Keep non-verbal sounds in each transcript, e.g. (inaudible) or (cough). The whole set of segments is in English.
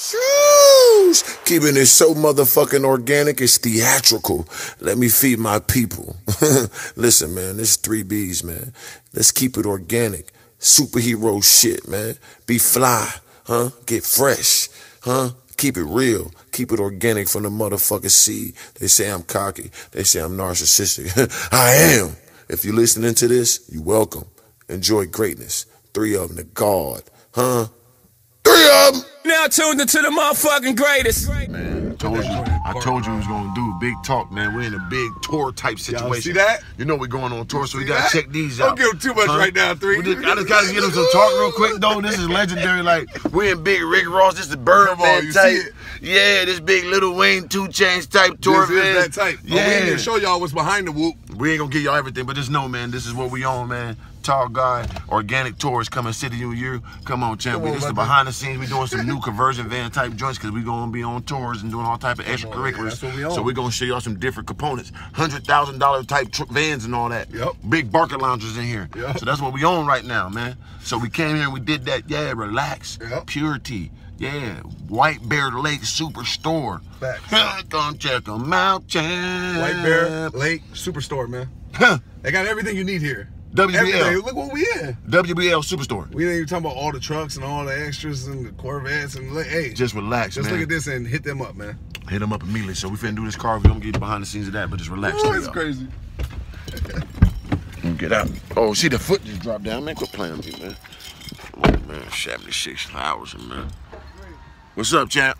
Shoosh. Keeping it so motherfucking organic, it's theatrical. Let me feed my people. (laughs) Listen, man, this is three B's, man. Let's keep it organic. Superhero shit, man. Be fly, huh? Get fresh, huh? Keep it real. Keep it organic from the motherfucking seed. They say I'm cocky. They say I'm narcissistic. (laughs) I am. If you're listening to this, you're welcome. Enjoy greatness. Three of them to God, huh? Three of them. Now tuned into the motherfucking greatest. Man, I told you. I told you we was gonna do big talk, man. We're in a big tour type situation. see that? You know we're going on tour, so we gotta that? check these out. Don't give give 'em too much right now, three. We just- I just gotta get them some talk real quick, though. This is legendary. Like we're in big Rick Ross. This is Birdman Come on, you type. see it? Yeah, this big Lil Wayne 2 Chainz type tour This is van. that type. But we ain't Yeah, gonna show y'all what's behind the whoop. we ain't gonna give y'all everything, but just know, man, this is what we on, man. Tall guy, organic tours coming city new year. Come on, champ. Come We on, this is the behind the scenes. We doing some new conversion van type joints because we gonna be on tours and doing all type of extracurriculars. That's we. So we gonna show y'all some different components, hundred thousand dollar type tr- vans and all that. Yep. Big Barcaloungers in here. Yep. So that's what we on right now, man. So we came here and we did that. Yeah, relax. Yep. Purity. Yeah, White Bear Lake Superstore. Facts. (laughs) Come check them out, champ. White Bear Lake Superstore, man. Huh. They got everything you need here. WBL. Everything. Look what we in. WBL Superstore. We ain't even talking about all the trucks and all the extras and the Corvettes and hey, Just relax, just man. look at this and hit them up, man. Hit them up immediately. So we finna do this car. We don't get behind the scenes of that, but just relax. Oh, there, it's crazy. Get out. Oh, see the foot just dropped down, man. Quit playing with me, man. On, man. 76 hours, man. What's up, champ?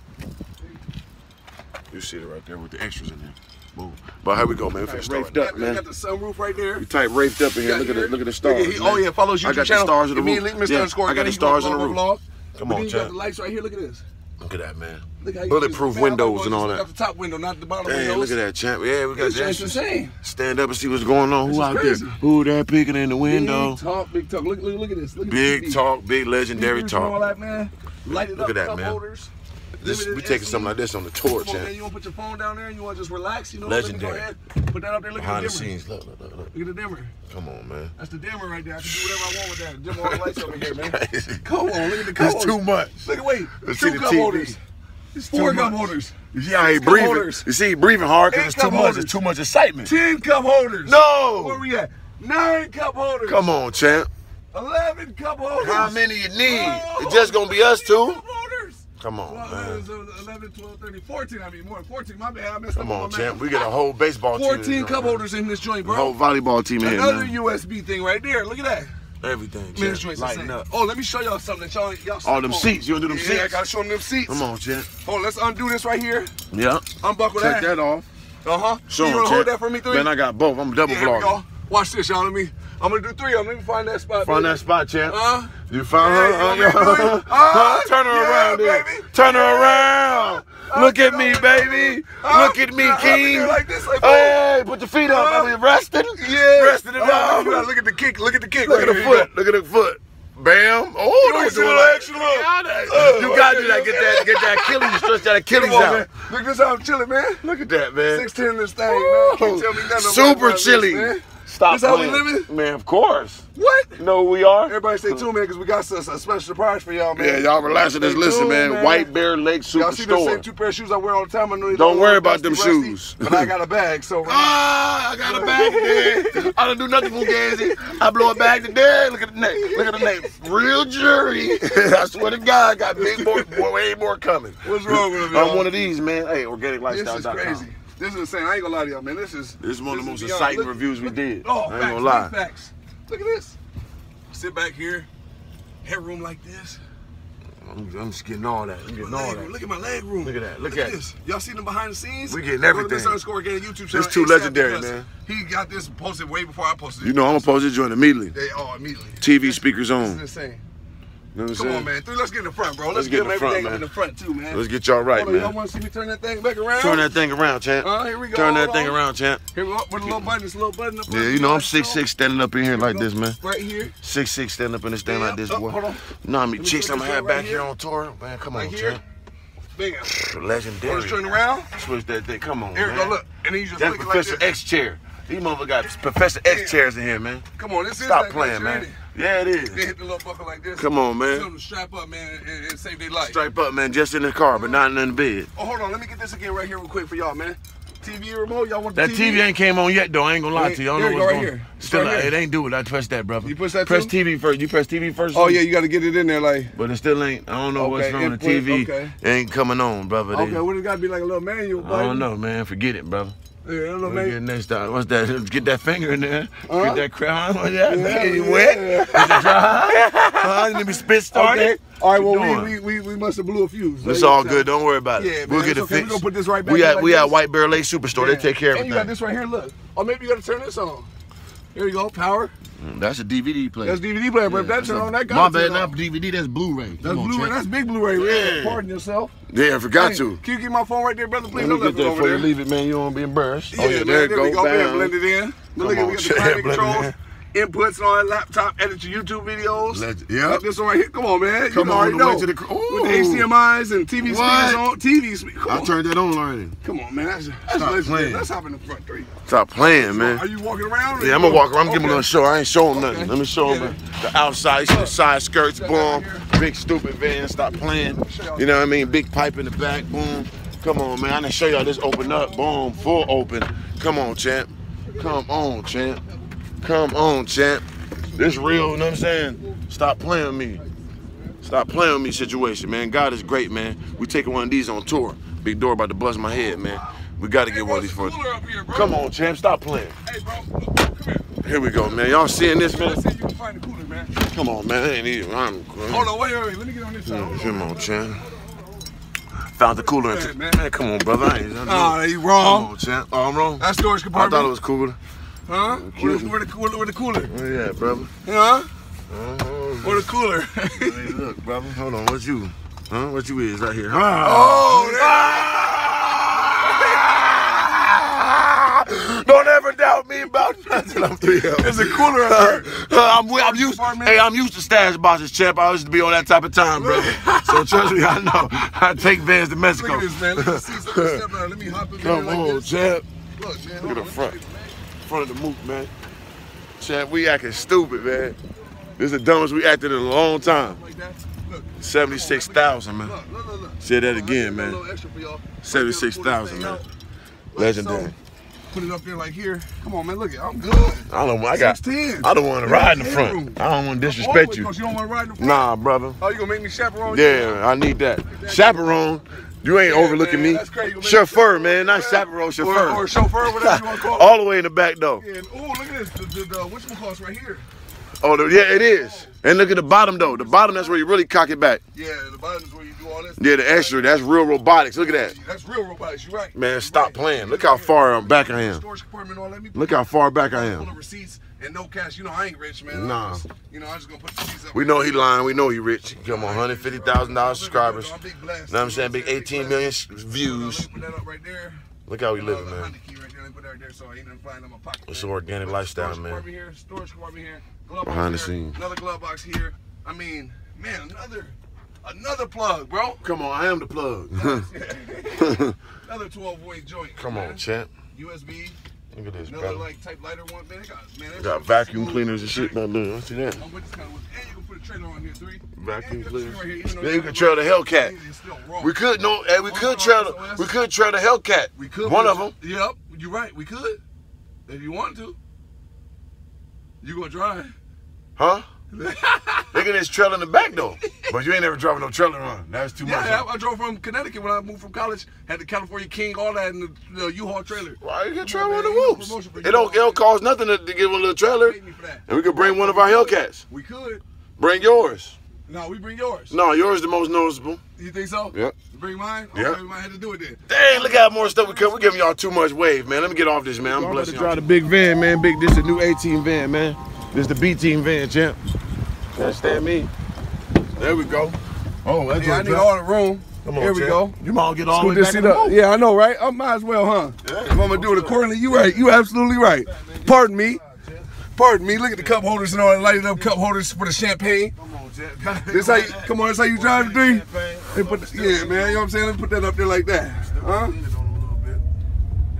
You see it right there with the extras in there. Boom. But here we go, man. We finna start up, man. got the sunroof right there. We type raped up in here. Look at the look at the stars. At he- oh yeah, follow his I got channel. the stars on the roof. Mr. Yeah, Underscore I got the stars on the roof. blah. Come But on, champ. the lights right here. Look at this. Look at that, man. Look how you Bulletproof windows and all Got that. the top window, not the bottom Damn, windows. look at that, champ. Yeah, we got This insane. Stand up and see what's going on. This Who out crazy. there? Who that peeking in the window? Big talk, big talk. Look, look, look at this. Look at Big this. talk, big legendary and All talk. that, man. Light it Look up. at that, man. Holders. This, we taking something like this on the tour, man. champ. You want to put your phone down there and you want to just relax? You know, Legendary. Go ahead. Put that up there. Look Behind at the the scenes. Look, look, look, look. Look at the dimmer. Come on, man. That's the dimmer right there. I can do whatever I want with that. Dim all the lights over here, man. (laughs) Crazy. Come on, look at the cup It's too much. Look at wait. Let's two see the cup holders. It's Four too cup much. holders. You see how he breathing? holders. You see he breathing hard because it's too much. It's too much excitement. Ten cup holders. No. Where we at? Nine cup holders. Come on, champ. Eleven cup holders. How many you need? Oh, It's just gonna be us two. Cup holders. Come on, Well, man. 11, 12, 13, 14. I mean, more than 14. My bad. I messed Come up on, champ. math. We got a whole baseball team. 14 cup holders in this joint, A bro. whole volleyball team in here, Another. USB thing right there. Look at that. Everything, Man, this champ. joint's Lighten up. Oh, let me show y'all something that y'all y'all All them on. seats. You wanna do them yeah, I seats? gotta show them them seats. Come on, champ. Oh, let's undo this right here. Yeah. Unbuckle Check that. that off. Uh huh. Show you 'em, wanna hold that for me, three? Man, I got both. I'm double yeah, here we go. vlogging. Watch this, y'all. Let me. I'm gonna do three of them. Let me find that spot. Find baby. that spot, champ. Uh, You found Yeah, her? you Uh, want me to do yeah. it? Ah, Turn her yeah, around, baby. Turn her around. Look at me, baby. Ah, Look at me, yeah, I'll be king. there like this, like, hey, put your feet up. I mean, resting. yeah. Resting it Oh, out. Look at the kick. Look at the kick. Look at the foot. Look at the foot. Bam. Oh, You do see it the like action, look. You gotta do that. Get that. Get that Achilles. Stretch that Achilles on, out. man. Look at this how I'm chilling, man. Look at that, man. 16 in this thing, man. Can't tell me nothing about Super this, chilly. man. Stop This how we playing. living? Man, of course. What? You know who we are? Everybody stay tuned, man, because we got a, a special surprise for y'all, man. Yeah, y'all relax and just listen, tuned, man. man. White Bear Lake Superstore. Y'all see the same two pair of shoes I wear all the time. I know they Don't worry about them rusty, shoes. But I got a bag, so. (laughs) Ah, I got a bag today. I don't do nothing for Gansy. I blow a bag today. Look at the neck. Look at the neck. Real jury. (laughs) I swear to God, I got big more, more way more coming. What's wrong with me? I'm one of these, man. Hey, This is organiklyfestyle.com. crazy. This is insane. I ain't gonna lie to y'all, man. This is. This is one of the most exciting Look- reviews we did. Oh, I ain't facts, gonna lie. Facts. Look at this. Sit back here, headroom like this. I'm, I'm just getting all that. I'm getting all leg room. that. Look at my leg room. Look at that. Look at it. this. Y'all see them behind the scenes? We getting everything. This underscore Gator YouTube channel. This too legendary, man. He got this posted way before I posted it. You know, I'm gonna post this joint immediately. They all immediately. TV speakers on. This is insane. You know what I'm Come saying? on, man. Three, let's get in the front, bro. Let's, Let's get get in the front, everything up man. in the front too, man. Let's get y'all right, Hold on, y'all want to see me turn that thing back around? Turn that thing around, champ. Uh, here we go. Turn that thing around, champ. Here we go. With a little button, this little button up Yeah, you know I'm six six standing up in here Here like this, man. Right here. Six six standing up in this thing like this, boy. hold on. You know how many Let me chicks I'm this gonna have back here here. on tour? Man, come on, here. champ. Bam. Legendary. to turn around? Switch that thing. Come on, Here we man. go. Look. And just That's Professor like. X chair. These motherfuckers got Professor X chairs in here, man. Come on, this is Stop playing, man. It? Yeah, it is. Then is. hit the little buckle like this. Come on, Tell man. them to strap up, man, and, and save their life. Strap up, man, just in the car, but not in the bed. Oh, hold on. Let me get this again right here real quick for y'all, man. TV remote. Y'all want the That TV ain't came on yet, though. I ain't gonna lie to you. I don't know what's right going here. Still, Right it ain't do it. I press that, brother. You push that Press too? TV first. You press TV first. Oh, yeah, you got to get it in there, like. But it still ain't. I don't know what's Okay, wrong with the TV. okay. It ain't coming on, brother. They- Okay, what it got to be like a little manual, I don't know, man. Forget it, brother. Yeah, We'll manual. get next time. What's that? Get that finger in there. Huh? Get that crown. (laughs) What's that? Yeah, you yeah. wet? Is it dry? (laughs) huh? Let me spit started. Okay. All right, well, we, we, we, we must have blew a fuse. It's all good. Don't worry about it. Yeah, we'll man, get it okay. Fixed. gonna put this right back We at like we at. White Bear Lake Superstore. They take care of oh, And you got this right here, look. Or maybe you got to turn this on. Here you go, power. Mm, That's a DVD player. That's a DVD player, but that That's turn a- on, that got My bad. Not on. DVD. That's Blu-ray. That's Come Blu-ray. That's big Blu-ray. Yeah. Yeah. Pardon yourself. Yeah, I forgot Hey, to. Can you get my phone right there, brother? Please Let don't it that over you. there. Leave it, man. You don't be embarrassed. Yeah, oh, yeah, man, there it we go. Man, blend it in. But look Come at we on, got the (laughs) climate controls, inputs on that laptop, edit your YouTube videos. Legend. Yep. Like this one right here. Come on, man. Come you on, already the know. to the cr- With the. HDMI's and TV speakers on. TV speakers. I on. turned that on already. Come on, man. That's, that's Stop legendary. playing. Let's hop in the front three. Stop playing, man. Are you walking around? Yeah, I'm gonna walk around. I'm giving him a show. I ain't showing nothing. Let me show him Yeah. the outside. You see the side skirts, boom. Big stupid van. Stop playing. y'all know what I mean? Big pipe in the back, boom. Come on, man. I done show y'all this open up, boom, full open. Come on, champ. Come on, champ. Come on, champ. This real, you know what I'm saying? Stop playing with me. Stop playing with me situation, man. God is great, man. We taking one of these on tour. Big door about to bust my head, man. We gotta get one of these for here. Come on, champ. Stop playing. Hey, bro. Come here. Here we go, man. Y'all seeing this, man? Let's see if you can find the cooler, man. Come on, man. It ain't even. I'm. Hold on, wait, wait, wait. Let me get on this side. Hold. Come on, champ. Found the cooler. Hey, in man. man. come on, brother. I ain't. Ah, you Come wrong. on, champ. Oh, I'm wrong. That's storage compartment. I thought it was cooler. Huh? Where the, where the cooler? Where the cooler? Oh, yeah, brother. Huh? Uh-huh. Where the cooler? Hey, look, brother. Hold on. What you? Huh? What you is right here? Ah. oh, (laughs) Don't ever doubt me about nothing. I'm three there's a cooler up here. (laughs) Uh, I'm, I'm used. Hey, I'm used to stash boxes, champ. I used to be on that type of time, bro. so (laughs) trust me, I know. I take vans to Look Mexico. at this, man. Let me see something. Step out. Let me hop in Come like on, this. champ. Look, man. Look at the front, front of the moot, man. Champ, we acting stupid, man. This is the dumbest we acted in a long time. Like that. Look. Seventy-six thousand, man. Say that again, man. got A little extra for y'all. 76,000, man. Legendary. Put it up there like here. Come on, man. Look it. I'm good. I don't. I got. 6'10". I don't want to ride in the front. I don't want to disrespect you. You don't want to ride in the front? Nah, brother. Oh, you gonna make me chaperone? Yeah, I need that. Chaperone. You ain't Yeah, overlooking man, me. crazy. Chauffeur, man, not chaperone. Chauffeur. or chauffeur, whatever you want to (laughs) call it. All the way in the back though. Yeah, and, ooh, look at this. The, the, the whatchamacallit's right here. Oh, the, yeah, it is. And look at the bottom though. The bottom, that's where you really cock it back. Yeah, the bottom is where you do all this. Yeah, the extra, that's real robotics. Look at that. That's real robotics. You right. Man, stop playing. Look how far back I am. Storage compartment, all. Let Look how far back I am. And no cash. You know I ain't rich, man. Nah. Just, you know I'm just gonna put the receipts up. We know he lying. We know he rich. Come on, hundred fifty thousand dollars subscribers. Big. Know what I'm saying? Big 18 million views. me put that up right there. Look how we living, man. Right there. Let me put that right there so I ain't nothing flying in my pocket. It's an organic lifestyle, storage man. Here, storage Behind the scenes. Another glove box here. I mean, man, another, another plug, bro. Come on, I am the plug. Another (laughs) 12 volt joint. Come man. on, champ. USB. Look at this, Another brother. like type lighter one. Man, they got man. Got vacuum cleaners and shit down there. See that? I'm with this kind of and you can put a trailer on here three. Vacuum And screen right here, Then you can trail the Hellcat. it's still raw. We could no, hey, we could trail the, we could trail the Hellcat. We could. One of them. Yep, you're right. We could, if you want to. You gonna drive? Huh? (laughs) Look at this trailer in the back though. But you ain't ever driving no trailer on. That's too much. Yeah, I, I drove from Connecticut when I moved from college. Had the California King, all that in the, the U-Haul trailer. Why you can Come travel on, on the man, whoops? It don't, it don't cost nothing to, to get one little trailer. Pay me for that. And we could bring one of our Hellcats. We could. Bring yours. No, we bring yours. No, yours is the most noticeable. You think so? Yep. Bring mine. Yep. Okay, we might have to do it then. Dang, look how more stuff we cover. We're giving y'all too much wave, man. Let me get off this, man. I'm blessed. Drive the big van, man. Big. This is a new 18 van, man. This is the B team van, champ. You understand me? There we go. Oh, that's Yeah, I need all the room. Come on, Here we champ. go. You might get all Scoot the way this back seat in up. Yeah, I know, right? I might as well, huh? Yeah. If I'm gonna do it accordingly, you right. You absolutely right. Pardon me. Pardon me. Look at the cup holders and all the lighted up cup holders for the champagne. Come on, champ. (laughs) This how you, come on, that's how you drive the three? They put the, yeah, man, you know what I'm saying? Let's put that up there like that. Huh?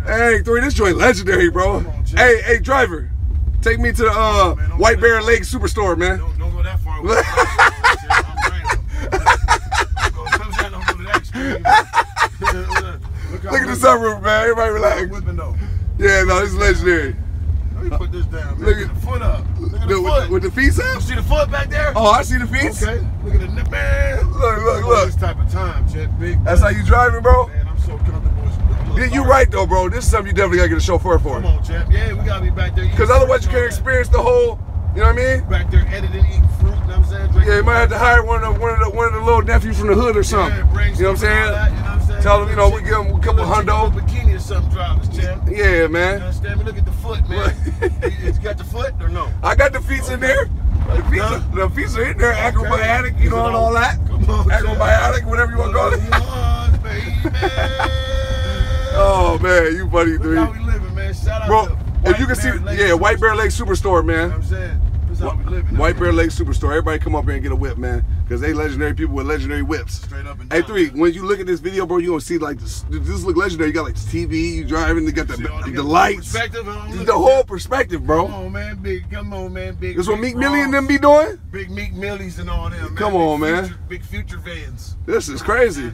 Hey, three, this joint legendary, bro. Hey, hey, driver. Take me to the uh, Man, White Bear Lake Superstore, man. Don't, don't go that far. (laughs) (laughs) Look Look at the sunroof, man. Everybody relax. Yeah, no, this is legendary. Let me put this down, man. Look at- the foot up. Look at the The- foot. with, the feet up? you see the foot back there? Oh, I see the feet. Okay. Look at the man. Look, look, look. This type of time, Chet. Big. That's how you driving, bro? Man, I'm so comfortable. You right though, bro. This is something you definitely gotta get a chauffeur for. Come on, champ. Yeah, we gotta be back there. Because otherwise you can't experience the whole, you know what I mean? Back there editing, eating fruit. You know what I'm saying? Drinking Yeah, you might have to hire one of the one of the one of the little nephews from the hood or something. Yeah, you know what I'm some and all that, saying? you know what I'm saying? Tell them, you know, we give them a couple hundo. Bikini or something drivers, champ. You Yeah, man. understand me? Look at the foot, man. (laughs) you got the foot or no? I got the feet in there. The feet, Huh? the feet are in there, acrobatic, you know, and all that. Come on, champ. Acrobatic, whatever you want to call it. (laughs) Man, you funny three. how we living, man. Shout out Bro, to if you can see, Lake yeah, White Bear Lake Superstore, You know what man. I'm saying? How we living. White Bear. Lake Superstore. Everybody come up here and get a whip, man. Because they legendary people with legendary whips. Straight up and Hey, down. three. When you look at this video, bro, you're gonna see like this. This look legendary. You got like the TV, you driving, you got the the got lights, Perspective. The whole perspective, bro. Come on, man. Big. Come on, man. Big. This what big Meek Millie and them be doing. Big Meek Millies and all them. Man. Come Big on, man. future- Big future vans. This is crazy.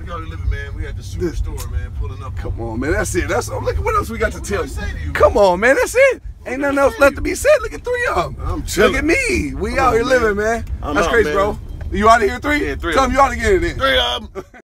Look how we living, man. We at the superstore, man, pulling up. Come on, man. That's it. That's oh, look at what else we got to What tell did to you. you, Come on, man. That's it. Ain't nothing else left to to be said. Look at three of them. I'm Look at me. We Come out on, here man. living, man. I'm That's out, crazy, man. bro. You out of here, three? Yeah, three Tell of me you out again then. Three of them. (laughs)